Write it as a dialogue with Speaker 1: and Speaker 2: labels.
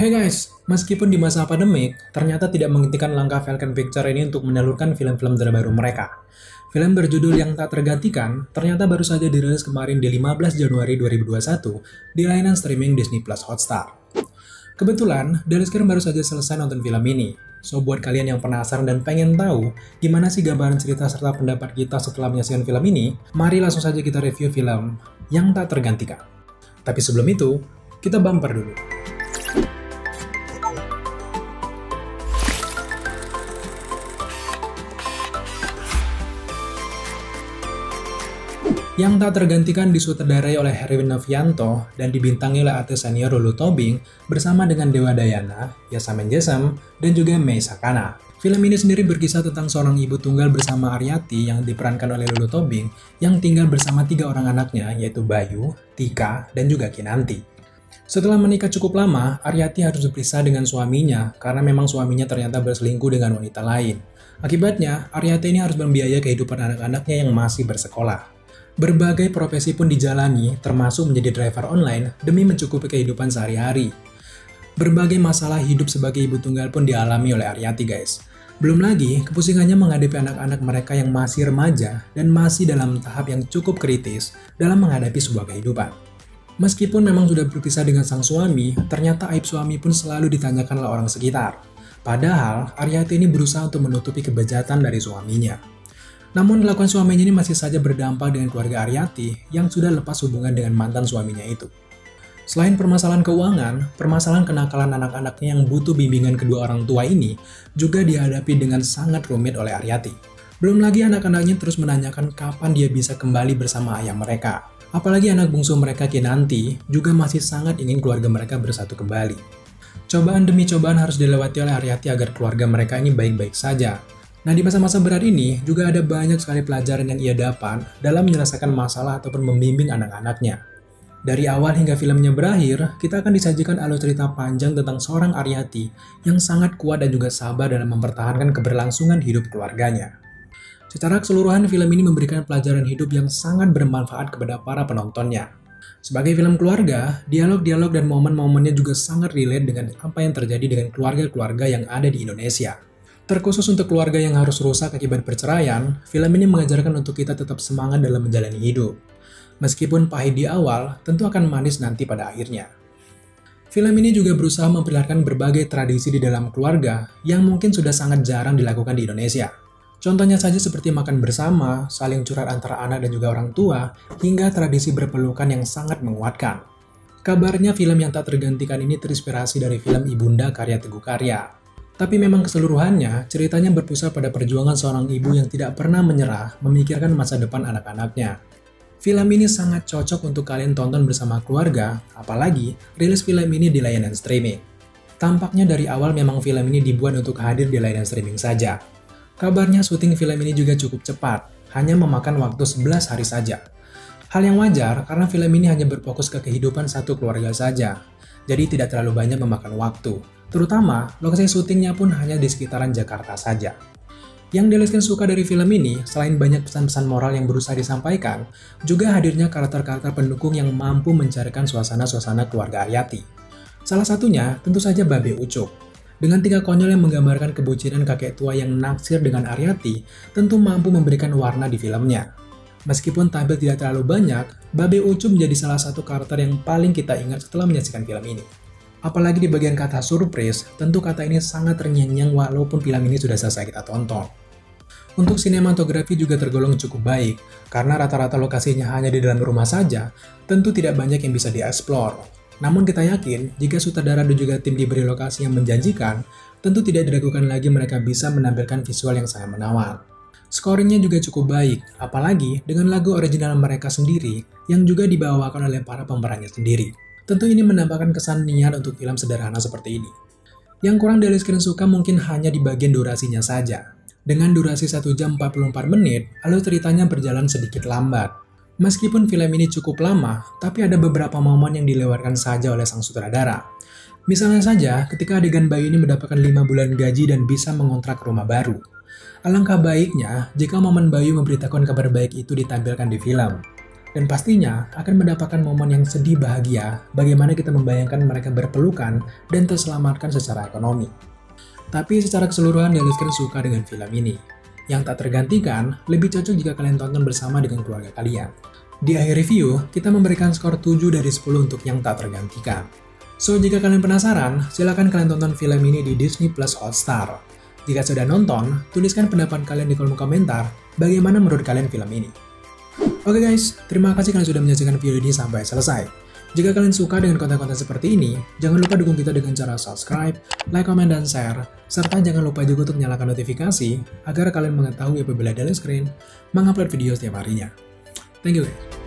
Speaker 1: Hey guys, meskipun di masa pandemik, ternyata tidak menghentikan langkah Falcon Picture ini untuk menelurkan film-film terbaru mereka. Film berjudul Yang Tak Tergantikan ternyata baru saja dirilis kemarin di 15 Januari 2021 di layanan streaming Disney Plus Hotstar. Kebetulan, dari sekarang baru saja selesai nonton film ini. So, buat kalian yang penasaran dan pengen tahu gimana sih gambaran cerita serta pendapat kita setelah menyaksikan film ini, mari langsung saja kita review film Yang Tak Tergantikan. Tapi sebelum itu, kita bumper dulu. Yang tak tergantikan disutradarai oleh Herwin Novianto dan dibintangi oleh artis senior Lulu Tobing bersama dengan Dewa Dayana, Yasamen Jesem, dan juga Mei Sakana. Film ini sendiri berkisah tentang seorang ibu tunggal bersama Aryati yang diperankan oleh Lulu Tobing yang tinggal bersama tiga orang anaknya yaitu Bayu, Tika, dan juga Kinanti. Setelah menikah cukup lama, Aryati harus berpisah dengan suaminya karena memang suaminya ternyata berselingkuh dengan wanita lain. Akibatnya, Aryati ini harus membiayai kehidupan anak-anaknya yang masih bersekolah. Berbagai profesi pun dijalani, termasuk menjadi driver online demi mencukupi kehidupan sehari-hari. Berbagai masalah hidup sebagai ibu tunggal pun dialami oleh Aryati guys. Belum lagi, kepusingannya menghadapi anak-anak mereka yang masih remaja dan masih dalam tahap yang cukup kritis dalam menghadapi sebuah kehidupan. Meskipun memang sudah berpisah dengan sang suami, ternyata aib suami pun selalu ditanyakan oleh orang sekitar. Padahal, Aryati ini berusaha untuk menutupi kebejatan dari suaminya. Namun kelakuan suaminya ini masih saja berdampak dengan keluarga Aryati yang sudah lepas hubungan dengan mantan suaminya itu. Selain permasalahan keuangan, permasalahan kenakalan anak-anaknya yang butuh bimbingan kedua orang tua ini juga dihadapi dengan sangat rumit oleh Aryati. Belum lagi anak-anaknya terus menanyakan kapan dia bisa kembali bersama ayah mereka. Apalagi anak bungsu mereka Kinanti juga masih sangat ingin keluarga mereka bersatu kembali. Cobaan demi cobaan harus dilewati oleh Aryati agar keluarga mereka ini baik-baik saja, Nah, di masa-masa berat ini juga ada banyak sekali pelajaran yang ia dapat dalam menyelesaikan masalah ataupun membimbing anak-anaknya. Dari awal hingga filmnya berakhir, kita akan disajikan alur cerita panjang tentang seorang Aryati yang sangat kuat dan juga sabar dalam mempertahankan keberlangsungan hidup keluarganya. Secara keseluruhan, film ini memberikan pelajaran hidup yang sangat bermanfaat kepada para penontonnya. Sebagai film keluarga, dialog-dialog dan momen-momennya juga sangat relate dengan apa yang terjadi dengan keluarga-keluarga yang ada di Indonesia. Terkhusus untuk keluarga yang harus rusak akibat perceraian, film ini mengajarkan untuk kita tetap semangat dalam menjalani hidup. Meskipun pahit di awal, tentu akan manis nanti pada akhirnya. Film ini juga berusaha memperlihatkan berbagai tradisi di dalam keluarga yang mungkin sudah sangat jarang dilakukan di Indonesia. Contohnya saja seperti makan bersama, saling curhat antara anak dan juga orang tua, hingga tradisi berpelukan yang sangat menguatkan. Kabarnya film yang tak tergantikan ini terinspirasi dari film Ibunda karya Teguh Karya, tapi memang keseluruhannya, ceritanya berpusat pada perjuangan seorang ibu yang tidak pernah menyerah memikirkan masa depan anak-anaknya. Film ini sangat cocok untuk kalian tonton bersama keluarga, apalagi rilis film ini di layanan streaming. Tampaknya dari awal memang film ini dibuat untuk hadir di layanan streaming saja. Kabarnya syuting film ini juga cukup cepat, hanya memakan waktu 11 hari saja. Hal yang wajar karena film ini hanya berfokus ke kehidupan satu keluarga saja, jadi tidak terlalu banyak memakan waktu. Terutama, lokasi syutingnya pun hanya di sekitaran Jakarta saja. Yang Deliskin suka dari film ini, selain banyak pesan-pesan moral yang berusaha disampaikan, juga hadirnya karakter-karakter pendukung yang mampu mencarikan suasana-suasana keluarga Aryati. Salah satunya tentu saja Babe Ucup. Dengan tiga konyol yang menggambarkan kebucinan kakek tua yang naksir dengan Aryati, tentu mampu memberikan warna di filmnya. Meskipun tampil tidak terlalu banyak, Babe Ucup menjadi salah satu karakter yang paling kita ingat setelah menyaksikan film ini. Apalagi di bagian kata surprise, tentu kata ini sangat ternyanyi walaupun film ini sudah selesai kita tonton. Untuk sinematografi juga tergolong cukup baik, karena rata-rata lokasinya hanya di dalam rumah saja, tentu tidak banyak yang bisa dieksplor. Namun kita yakin, jika sutradara dan juga tim diberi lokasi yang menjanjikan, tentu tidak diragukan lagi mereka bisa menampilkan visual yang sangat menawan. Scoringnya juga cukup baik, apalagi dengan lagu original mereka sendiri yang juga dibawakan oleh para pemerannya sendiri. Tentu ini menambahkan kesan niat untuk film sederhana seperti ini. Yang kurang dari screen suka mungkin hanya di bagian durasinya saja. Dengan durasi 1 jam 44 menit, alur ceritanya berjalan sedikit lambat. Meskipun film ini cukup lama, tapi ada beberapa momen yang dilewatkan saja oleh sang sutradara. Misalnya saja, ketika adegan bayi ini mendapatkan 5 bulan gaji dan bisa mengontrak rumah baru. Alangkah baiknya jika momen Bayu memberitakan kabar baik itu ditampilkan di film. Dan pastinya akan mendapatkan momen yang sedih bahagia bagaimana kita membayangkan mereka berpelukan dan terselamatkan secara ekonomi. Tapi secara keseluruhan Screen suka dengan film ini. Yang tak tergantikan, lebih cocok jika kalian tonton bersama dengan keluarga kalian. Di akhir review, kita memberikan skor 7 dari 10 untuk yang tak tergantikan. So, jika kalian penasaran, silahkan kalian tonton film ini di Disney Plus Hotstar. Jika sudah nonton, tuliskan pendapat kalian di kolom komentar bagaimana menurut kalian film ini. Oke okay guys, terima kasih kalian sudah menyaksikan video ini sampai selesai. Jika kalian suka dengan konten-konten seperti ini, jangan lupa dukung kita dengan cara subscribe, like, comment, dan share, serta jangan lupa juga untuk nyalakan notifikasi agar kalian mengetahui apabila Daily Screen mengupload video setiap harinya. Thank you guys.